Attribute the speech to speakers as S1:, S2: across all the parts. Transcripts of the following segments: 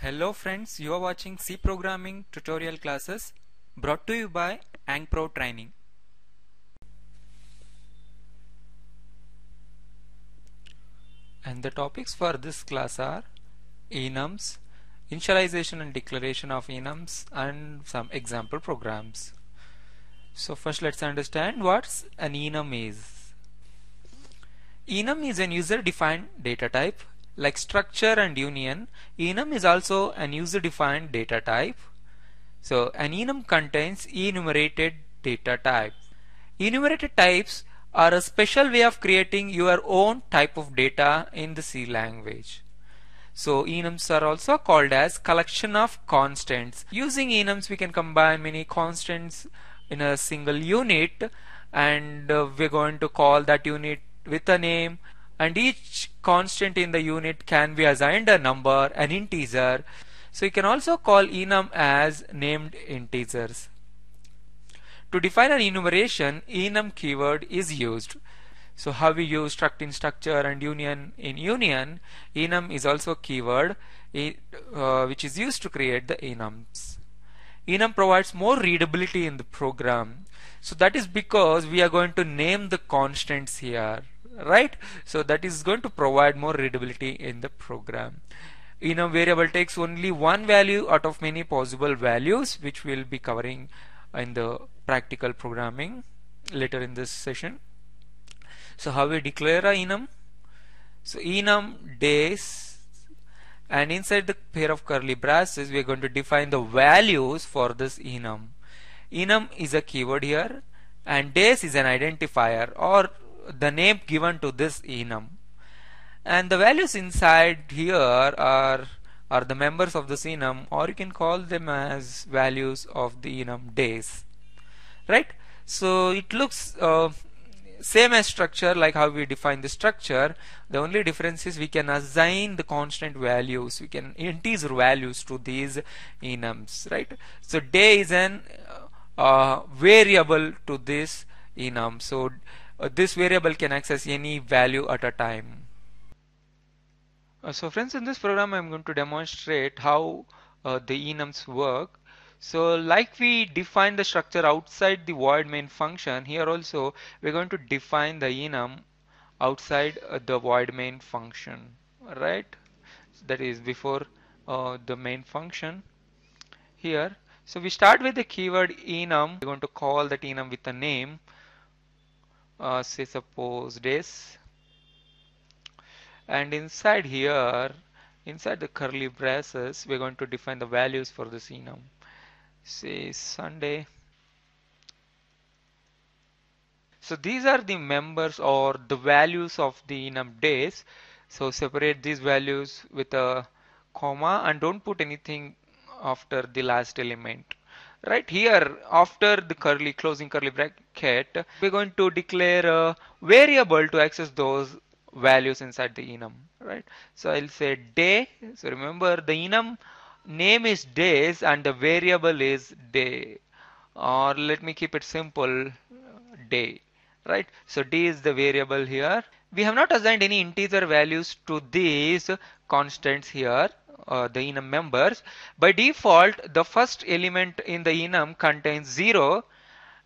S1: Hello friends, you are watching C programming tutorial classes brought to you by Ankpro Training. And the topics for this class are enums, initialization and declaration of enums and some example programs. So first let's understand what an enum is. Enum is an user defined data type like structure and union, enum is also an user-defined data type. So an enum contains enumerated data type. Enumerated types are a special way of creating your own type of data in the C language. So enums are also called as collection of constants. Using enums we can combine many constants in a single unit and uh, we're going to call that unit with a name and each constant in the unit can be assigned a number, an integer. So you can also call enum as named integers. To define an enumeration, enum keyword is used. So how we use struct in structure and union in union, enum is also a keyword uh, which is used to create the enums. Enum provides more readability in the program. So that is because we are going to name the constants here right? So that is going to provide more readability in the program. Enum variable takes only one value out of many possible values which we'll be covering in the practical programming later in this session. So how we declare a enum? So enum days and inside the pair of curly braces we are going to define the values for this enum. Enum is a keyword here and days is an identifier or the name given to this enum. And the values inside here are are the members of this enum or you can call them as values of the enum days. Right? So it looks uh, same as structure like how we define the structure. The only difference is we can assign the constant values. We can integer values to these enums. Right? So day is an uh, variable to this enum. So uh, this variable can access any value at a time. Uh, so friends in this program I'm going to demonstrate how uh, the enums work. So like we define the structure outside the void main function here also we're going to define the enum outside uh, the void main function right that is before uh, the main function here so we start with the keyword enum we're going to call that enum with a name uh, say suppose this and inside here inside the curly braces we're going to define the values for the enum say Sunday. So these are the members or the values of the enum days. So separate these values with a comma and don't put anything after the last element right here after the curly closing curly bracket we're going to declare a variable to access those values inside the enum right? So I'll say day. So remember the enum name is days and the variable is day. Or let me keep it simple day right? So d is the variable here. We have not assigned any integer values to these constants here uh, the enum members. By default the first element in the enum contains 0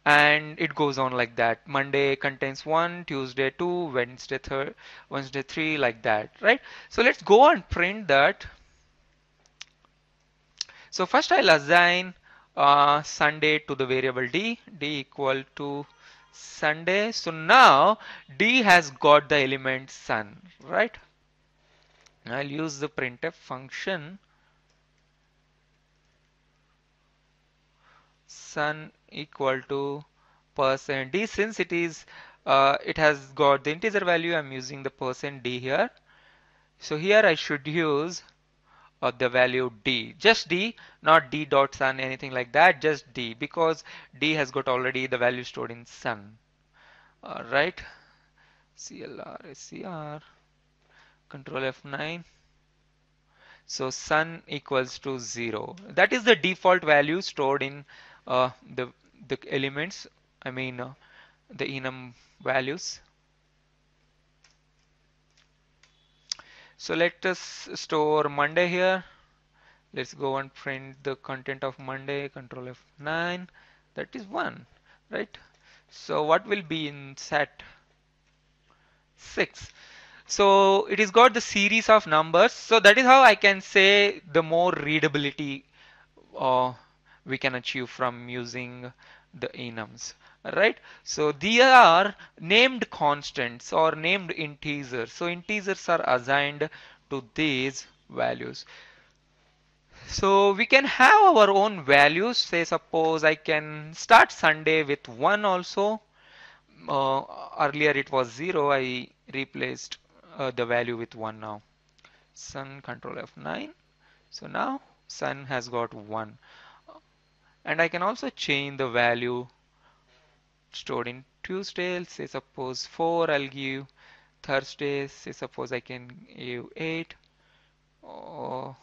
S1: and it goes on like that. Monday contains 1 tuesday 2 wednesday 3 wednesday 3 like that right? So let's go and print that. So first i'll assign uh, sunday to the variable d. D equal to sunday. So now d has got the element sun right I'll use the printf function sun equal to percent d. Since it is uh, it has got the integer value I'm using the percent d here. So here I should use uh, the value d. Just d not d dot sun anything like that just d because d has got already the value stored in sun. All right clr scr control F9 so sun equals to 0 that is the default value stored in uh, the the elements I mean uh, the enum values. So let us store Monday here. Let's go and print the content of Monday control F9 that is 1 right? So what will be in set 6 so it is got the series of numbers. So that is how I can say the more readability uh, we can achieve from using the enums right? So these are named constants or named integers. So integers are assigned to these values. So we can have our own values. Say suppose I can start Sunday with 1 also. Uh, earlier it was 0 I replaced uh, the value with 1 now. Sun control F9 so now sun has got 1 and I can also change the value stored in Tuesday. Say suppose 4 I'll give Thursday. Say suppose I can give 8 or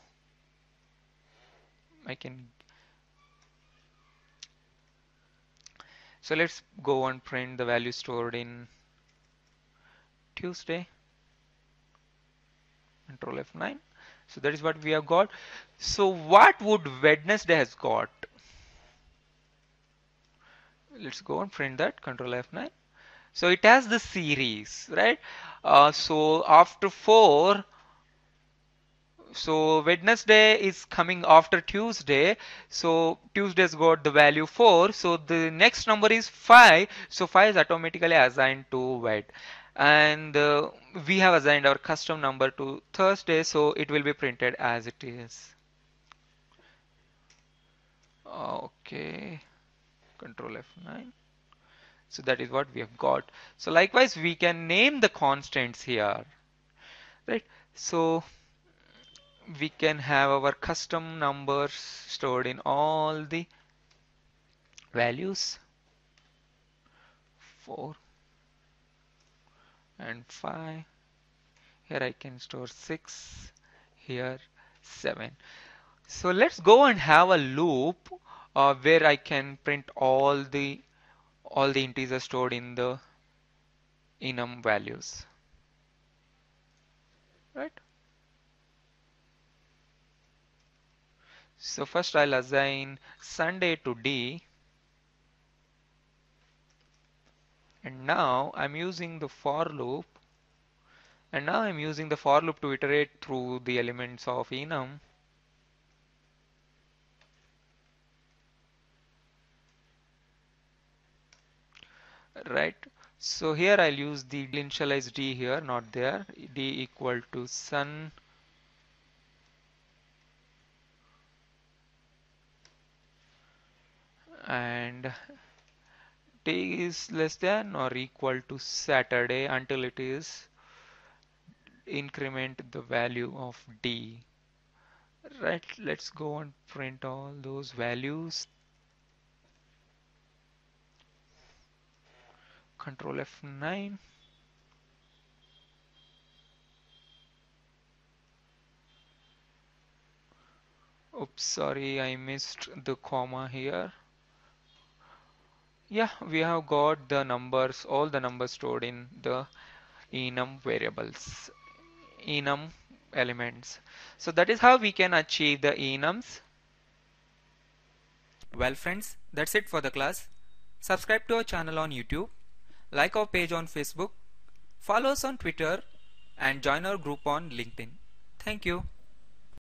S1: I can so let's go and print the value stored in Tuesday control F9 so that is what we have got. So what would Wednesday has got? Let's go and print that control F9 so it has the series right? Uh, so after 4 so Wednesday is coming after Tuesday. So Tuesday's got the value 4 so the next number is 5 so 5 is automatically assigned to Wed and uh, we have assigned our custom number to Thursday so it will be printed as it is. Okay. Control F9 so that is what we have got. So likewise we can name the constants here. Right? So we can have our custom numbers stored in all the values. 4 and 5 here I can store 6 here 7 so let's go and have a loop uh, where I can print all the all the integers stored in the enum values. Right? So first I'll assign Sunday to D and now I'm using the for loop. And now I'm using the for loop to iterate through the elements of enum. Right? So here I'll use the initialize d here not there. d equal to sun. And t is less than or equal to Saturday until it is increment the value of d. Right let's go and print all those values. Control F9 oops sorry I missed the comma here yeah we have got the numbers all the numbers stored in the enum variables enum elements so that is how we can achieve the enums
S2: well friends that's it for the class subscribe to our channel on YouTube like our page on Facebook, follow us on Twitter and join our group on LinkedIn. Thank you.